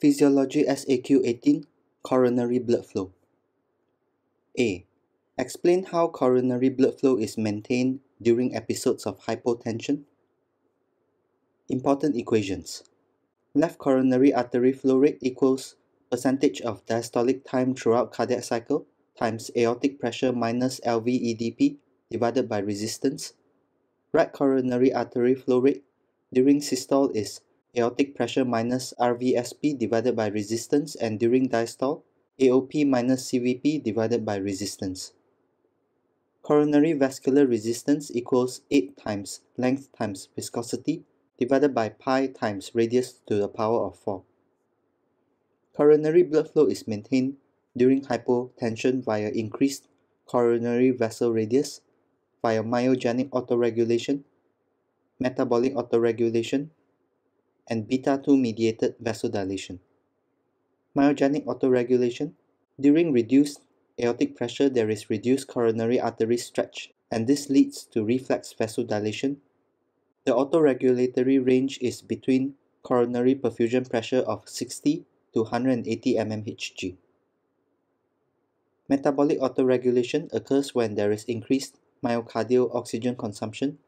Physiology SAQ 18 Coronary blood flow. A. Explain how coronary blood flow is maintained during episodes of hypotension. Important equations. Left coronary artery flow rate equals percentage of diastolic time throughout cardiac cycle times aortic pressure minus LV EDP divided by resistance. Right coronary artery flow rate during systole is aortic pressure minus RVSP divided by resistance and during diastole, AOP minus CVP divided by resistance. Coronary vascular resistance equals 8 times length times viscosity divided by pi times radius to the power of 4. Coronary blood flow is maintained during hypotension via increased coronary vessel radius, via myogenic autoregulation, metabolic autoregulation, and beta-2 mediated vasodilation. Myogenic autoregulation. During reduced aortic pressure, there is reduced coronary artery stretch, and this leads to reflex vasodilation. The autoregulatory range is between coronary perfusion pressure of 60 to 180 mmHg. Metabolic autoregulation occurs when there is increased myocardial oxygen consumption,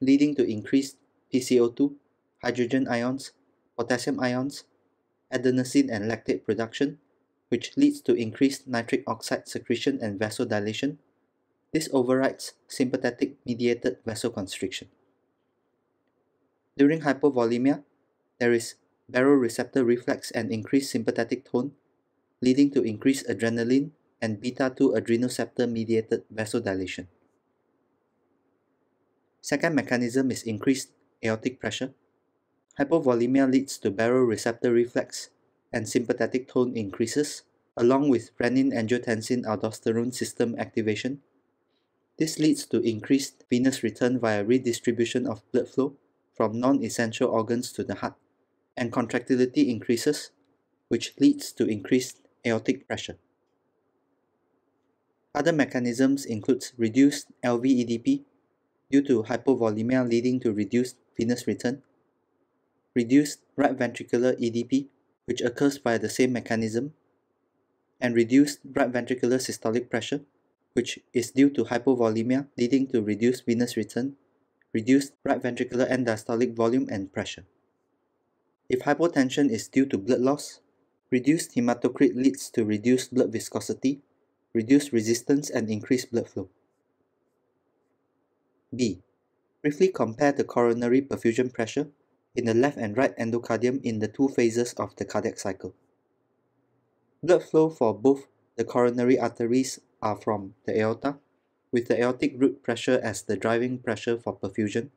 leading to increased PCO2, hydrogen ions, potassium ions, adenosine and lactate production, which leads to increased nitric oxide secretion and vasodilation. This overrides sympathetic mediated vasoconstriction. During hypovolemia, there is baroreceptor reflex and increased sympathetic tone, leading to increased adrenaline and beta-2 adrenoceptor mediated vasodilation. Second mechanism is increased aortic pressure. Hypovolemia leads to baroreceptor reflex and sympathetic tone increases, along with renin-angiotensin-aldosterone system activation. This leads to increased venous return via redistribution of blood flow from non-essential organs to the heart, and contractility increases, which leads to increased aortic pressure. Other mechanisms include reduced LV-EDP due to hypovolemia leading to reduced venous return, reduced right ventricular EDP, which occurs via the same mechanism, and reduced right ventricular systolic pressure, which is due to hypovolemia leading to reduced venous return, reduced right ventricular end diastolic volume and pressure. If hypotension is due to blood loss, reduced hematocrit leads to reduced blood viscosity, reduced resistance and increased blood flow. B. Briefly compare the coronary perfusion pressure in the left and right endocardium in the two phases of the cardiac cycle. Blood flow for both the coronary arteries are from the aorta, with the aortic root pressure as the driving pressure for perfusion.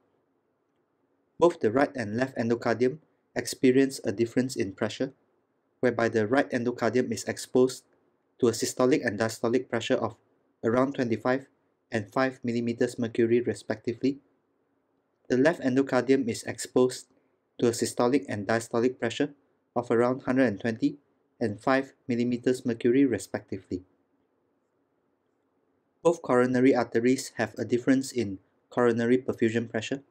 Both the right and left endocardium experience a difference in pressure, whereby the right endocardium is exposed to a systolic and diastolic pressure of around 25 and 5 mm mercury respectively. The left endocardium is exposed to a systolic and diastolic pressure of around 120 and 5 mm mercury respectively. Both coronary arteries have a difference in coronary perfusion pressure,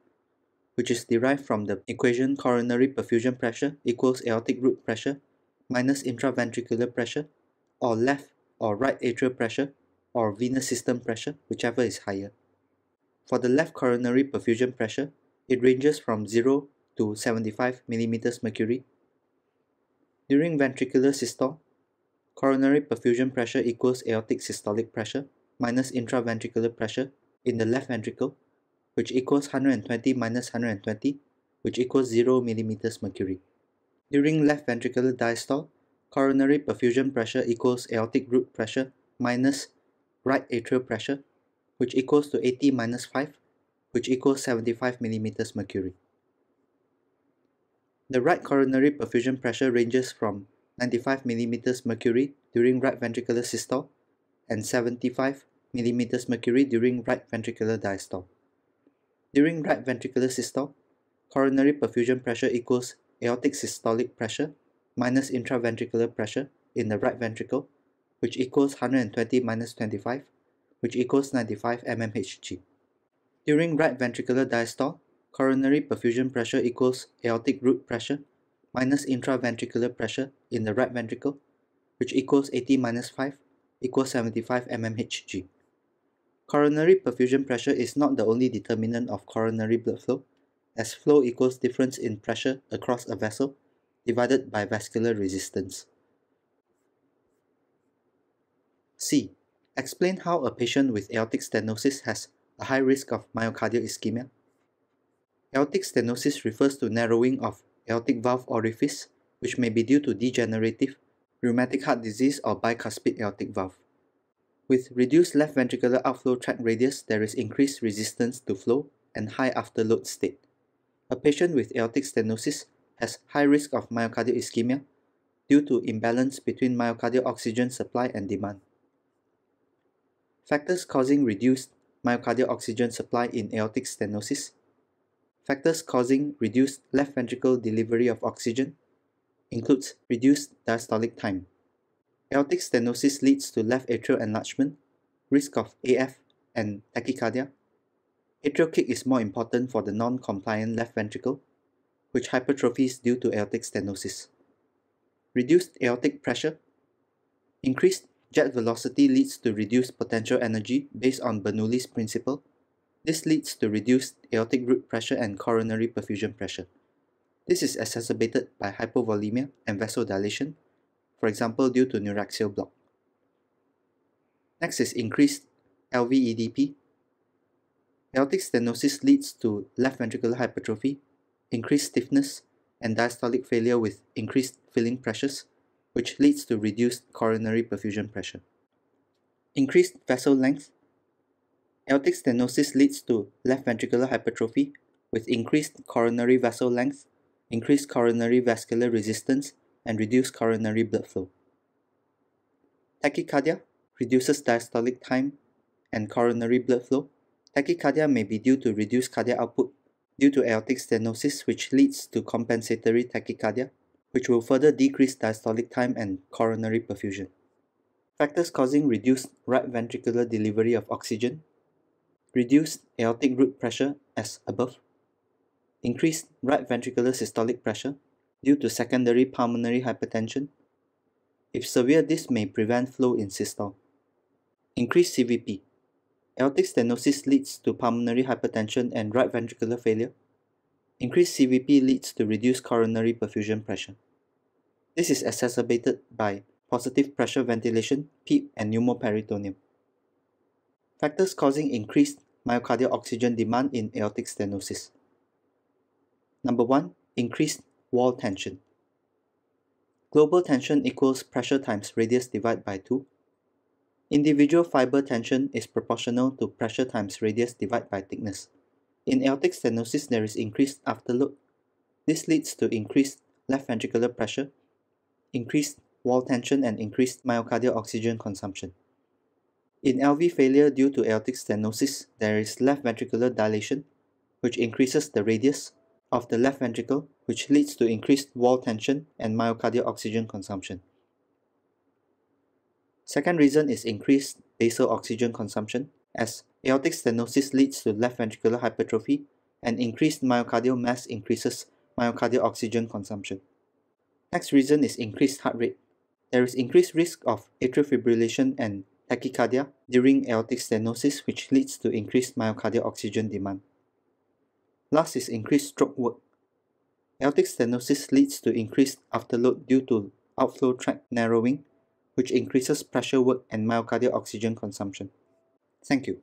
which is derived from the equation coronary perfusion pressure equals aortic root pressure minus intraventricular pressure or left or right atrial pressure or venous system pressure, whichever is higher. For the left coronary perfusion pressure, it ranges from 0 to 75 mm mercury. During ventricular systole, coronary perfusion pressure equals aortic systolic pressure minus intraventricular pressure in the left ventricle, which equals 120 minus 120, which equals 0 mm mercury. During left ventricular diastole, coronary perfusion pressure equals aortic root pressure minus right atrial pressure, which equals to 80 minus 5, which equals 75 millimeters mercury. The right coronary perfusion pressure ranges from 95 millimeters mercury during right ventricular systole and 75 millimeters mercury during right ventricular diastole. During right ventricular systole, coronary perfusion pressure equals aortic systolic pressure minus intraventricular pressure in the right ventricle, which equals 120 minus 25, which equals 95 mmHg. During right ventricular diastole, coronary perfusion pressure equals aortic root pressure minus intraventricular pressure in the right ventricle, which equals 80 minus 5 equals 75 mmHg. Coronary perfusion pressure is not the only determinant of coronary blood flow, as flow equals difference in pressure across a vessel divided by vascular resistance. C. Explain how a patient with aortic stenosis has a high risk of myocardial ischemia. Aortic stenosis refers to narrowing of aortic valve orifice, which may be due to degenerative, rheumatic heart disease or bicuspid aortic valve. With reduced left ventricular outflow tract radius, there is increased resistance to flow and high afterload state. A patient with aortic stenosis has high risk of myocardial ischemia due to imbalance between myocardial oxygen supply and demand. Factors causing reduced myocardial oxygen supply in aortic stenosis. Factors causing reduced left ventricle delivery of oxygen includes reduced diastolic time. Aortic stenosis leads to left atrial enlargement, risk of AF and tachycardia. Atrial kick is more important for the non-compliant left ventricle, which hypertrophies due to aortic stenosis. Reduced aortic pressure. Increased jet velocity leads to reduced potential energy based on Bernoulli's principle. This leads to reduced aortic root pressure and coronary perfusion pressure. This is exacerbated by hypovolemia and vasodilation, for example due to neuraxial block. Next is increased LVEDP. Aortic stenosis leads to left ventricular hypertrophy, increased stiffness, and diastolic failure with increased filling pressures, which leads to reduced coronary perfusion pressure. Increased vessel length. Aortic stenosis leads to left ventricular hypertrophy with increased coronary vessel length, increased coronary vascular resistance, and reduced coronary blood flow. Tachycardia reduces diastolic time and coronary blood flow. Tachycardia may be due to reduced cardiac output due to aortic stenosis which leads to compensatory tachycardia, which will further decrease diastolic time and coronary perfusion. Factors causing reduced right ventricular delivery of oxygen, reduced aortic root pressure as above, increased right ventricular systolic pressure, due to secondary pulmonary hypertension. If severe, this may prevent flow in systole. Increased CVP. Aortic stenosis leads to pulmonary hypertension and right ventricular failure. Increased CVP leads to reduced coronary perfusion pressure. This is exacerbated by positive pressure ventilation, PEEP, and pneumoperitoneum. Factors causing increased myocardial oxygen demand in aortic stenosis. Number 1. Increased wall tension. Global tension equals pressure times radius divided by 2. Individual fiber tension is proportional to pressure times radius divided by thickness. In aortic stenosis, there is increased afterload. This leads to increased left ventricular pressure, increased wall tension, and increased myocardial oxygen consumption. In LV failure due to aortic stenosis, there is left ventricular dilation, which increases the radius of the left ventricle, which leads to increased wall tension and myocardial oxygen consumption. Second reason is increased basal oxygen consumption, as aortic stenosis leads to left ventricular hypertrophy and increased myocardial mass increases myocardial oxygen consumption. Next reason is increased heart rate. There is increased risk of atrial fibrillation and tachycardia during aortic stenosis which leads to increased myocardial oxygen demand. Last is increased stroke work. Aortic stenosis leads to increased afterload due to outflow tract narrowing, which increases pressure work and myocardial oxygen consumption. Thank you.